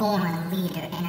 born a leader,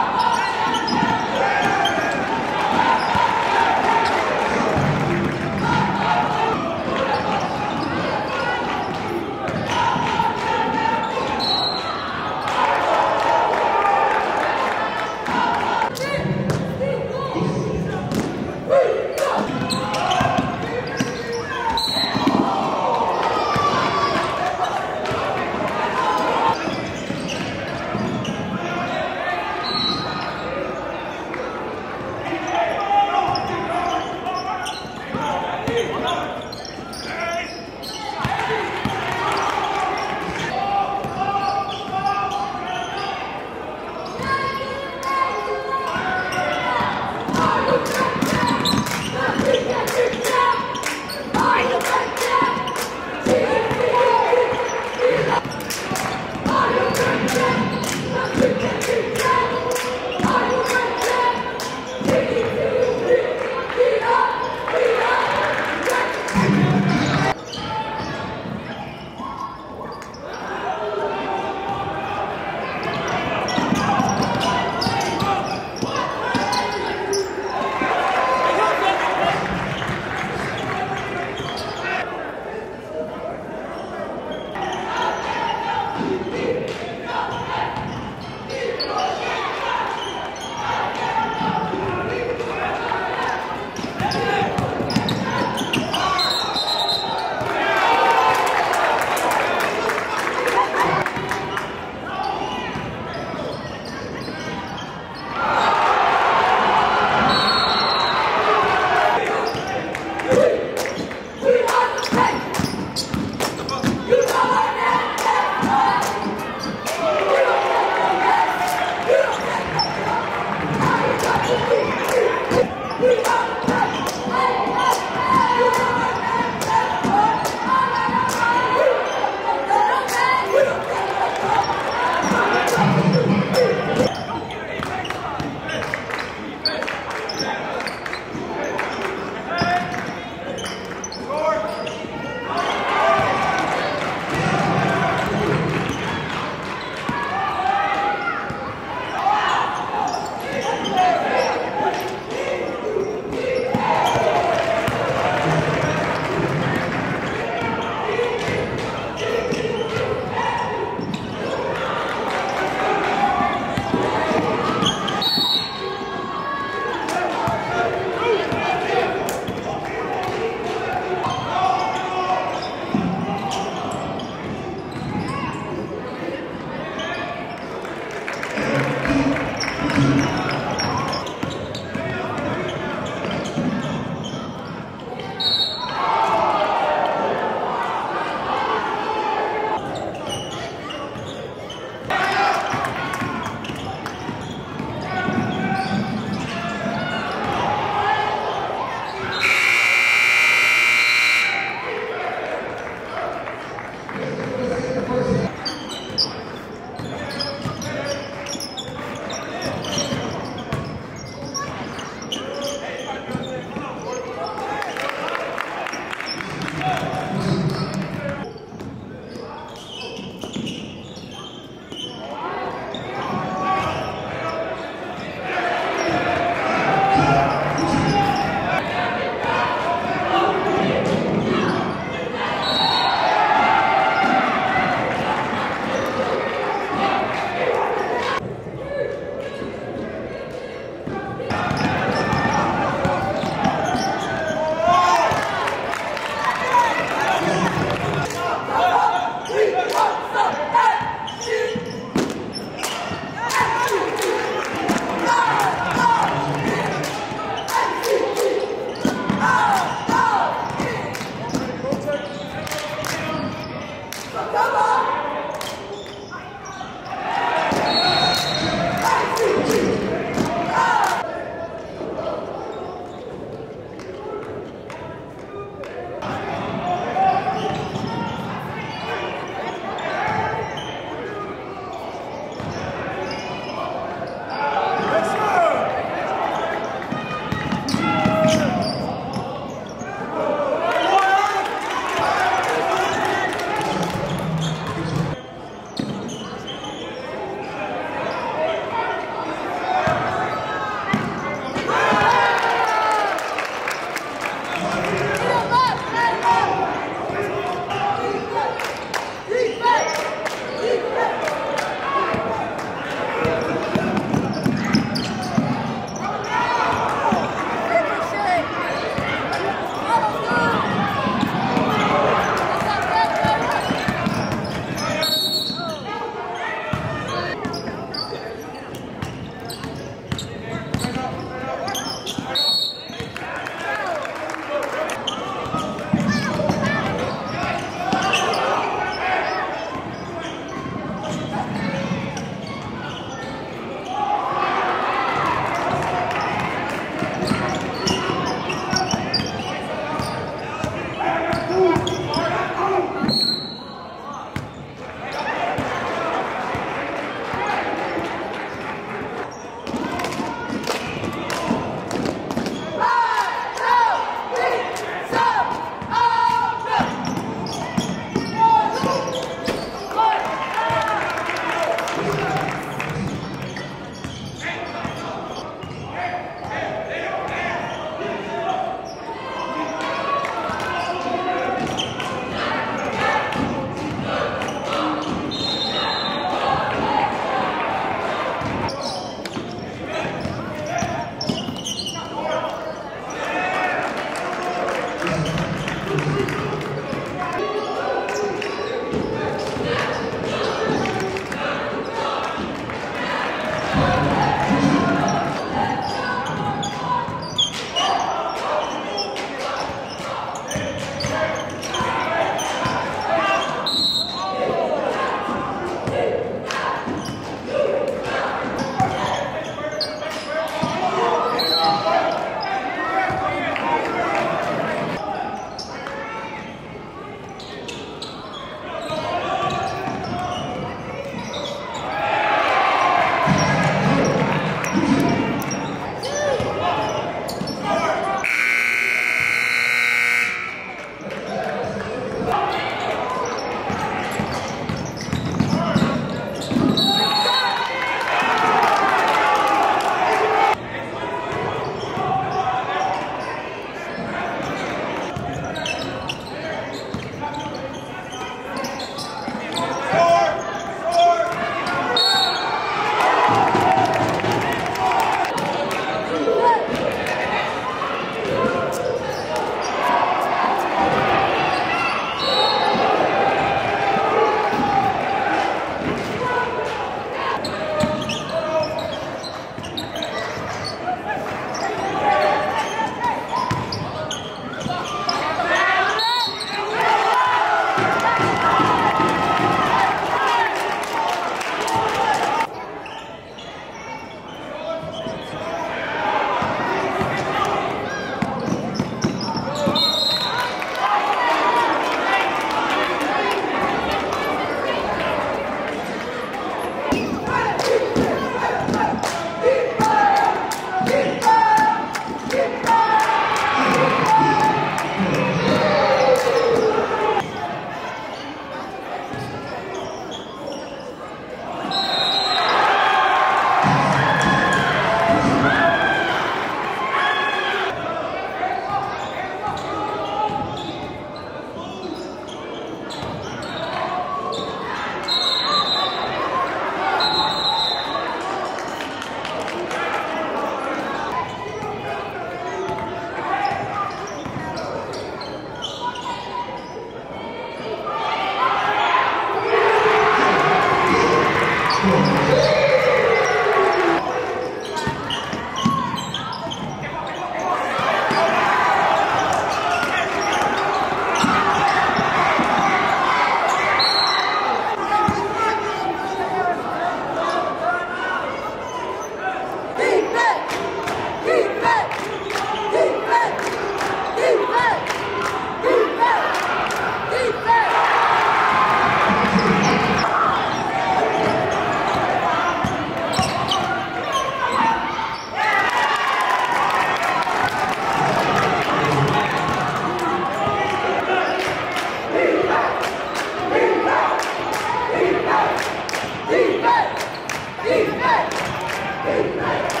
Good night.